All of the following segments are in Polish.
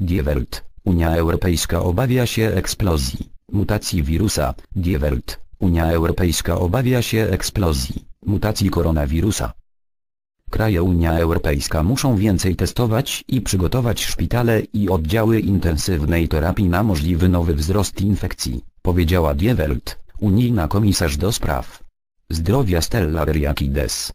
Die Welt, Unia Europejska obawia się eksplozji, mutacji wirusa, Die Welt, Unia Europejska obawia się eksplozji, mutacji koronawirusa. Kraje Unia Europejska muszą więcej testować i przygotować szpitale i oddziały intensywnej terapii na możliwy nowy wzrost infekcji, powiedziała Die Welt, unijna komisarz do spraw zdrowia Stella Kyriakides.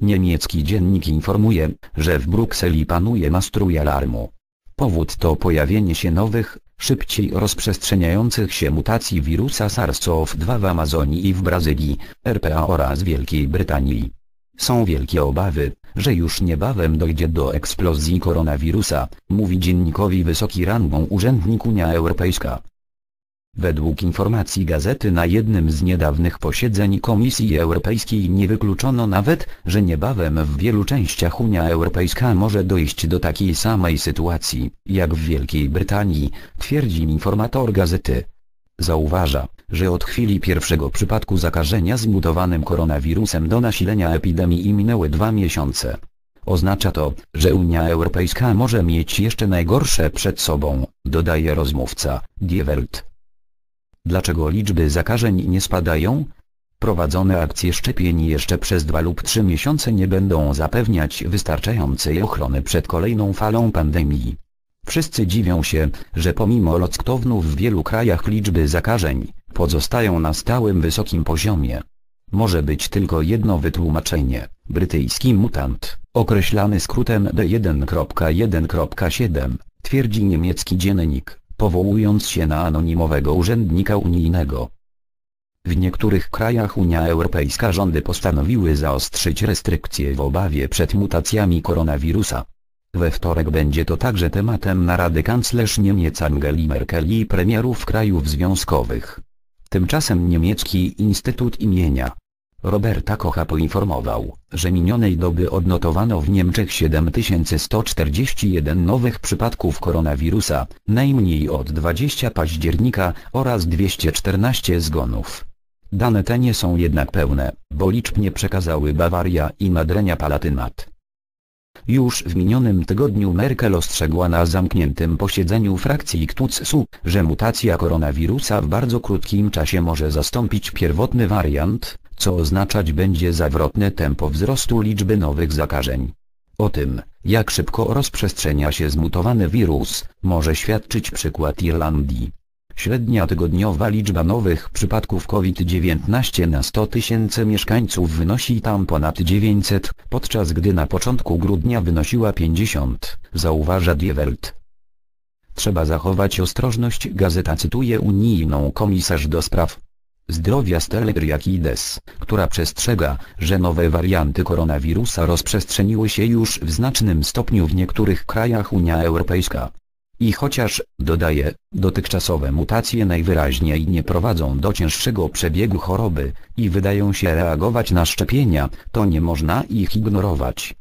Niemiecki dziennik informuje, że w Brukseli panuje nastrój alarmu. Powód to pojawienie się nowych, szybciej rozprzestrzeniających się mutacji wirusa SARS-CoV-2 w Amazonii i w Brazylii, RPA oraz Wielkiej Brytanii. Są wielkie obawy, że już niebawem dojdzie do eksplozji koronawirusa, mówi dziennikowi wysoki rangą urzędnik Unia Europejska. Według informacji gazety na jednym z niedawnych posiedzeń Komisji Europejskiej nie wykluczono nawet, że niebawem w wielu częściach Unia Europejska może dojść do takiej samej sytuacji, jak w Wielkiej Brytanii, twierdzi informator gazety. Zauważa, że od chwili pierwszego przypadku zakażenia zmutowanym koronawirusem do nasilenia epidemii minęły dwa miesiące. Oznacza to, że Unia Europejska może mieć jeszcze najgorsze przed sobą, dodaje rozmówca, Die Welt. Dlaczego liczby zakażeń nie spadają? Prowadzone akcje szczepień jeszcze przez dwa lub trzy miesiące nie będą zapewniać wystarczającej ochrony przed kolejną falą pandemii. Wszyscy dziwią się, że pomimo lockdownów w wielu krajach liczby zakażeń pozostają na stałym wysokim poziomie. Może być tylko jedno wytłumaczenie. Brytyjski mutant, określany skrótem D1.1.7, twierdzi niemiecki dziennik powołując się na anonimowego urzędnika unijnego. W niektórych krajach Unia Europejska rządy postanowiły zaostrzyć restrykcje w obawie przed mutacjami koronawirusa. We wtorek będzie to także tematem narady kanclerz Niemiec Angeli Merkel i premierów krajów związkowych. Tymczasem niemiecki Instytut imienia Roberta Kocha poinformował, że minionej doby odnotowano w Niemczech 7141 nowych przypadków koronawirusa, najmniej od 20 października, oraz 214 zgonów. Dane te nie są jednak pełne, bo liczb nie przekazały Bawaria i Madrenia Palatynat. Już w minionym tygodniu Merkel ostrzegła na zamkniętym posiedzeniu frakcji KTUC-u, że mutacja koronawirusa w bardzo krótkim czasie może zastąpić pierwotny wariant, co oznaczać będzie zawrotne tempo wzrostu liczby nowych zakażeń. O tym, jak szybko rozprzestrzenia się zmutowany wirus, może świadczyć przykład Irlandii. Średnia tygodniowa liczba nowych przypadków COVID-19 na 100 tysięcy mieszkańców wynosi tam ponad 900, podczas gdy na początku grudnia wynosiła 50, zauważa Die Welt. Trzeba zachować ostrożność gazeta cytuje unijną komisarz do spraw zdrowia Stelibriakides, która przestrzega, że nowe warianty koronawirusa rozprzestrzeniły się już w znacznym stopniu w niektórych krajach Unia Europejska. I chociaż, dodaje, dotychczasowe mutacje najwyraźniej nie prowadzą do cięższego przebiegu choroby i wydają się reagować na szczepienia, to nie można ich ignorować.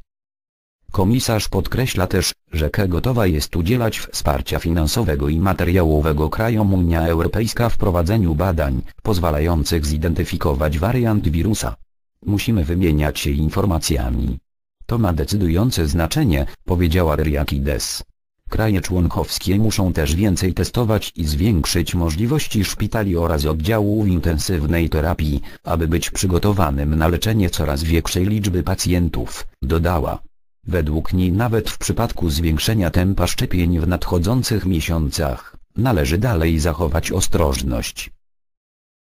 Komisarz podkreśla też, że K gotowa jest udzielać wsparcia finansowego i materiałowego krajom Unia Europejska w prowadzeniu badań, pozwalających zidentyfikować wariant wirusa. Musimy wymieniać się informacjami. To ma decydujące znaczenie, powiedziała Riakides. Kraje członkowskie muszą też więcej testować i zwiększyć możliwości szpitali oraz oddziałów intensywnej terapii, aby być przygotowanym na leczenie coraz większej liczby pacjentów, dodała. Według niej nawet w przypadku zwiększenia tempa szczepień w nadchodzących miesiącach, należy dalej zachować ostrożność.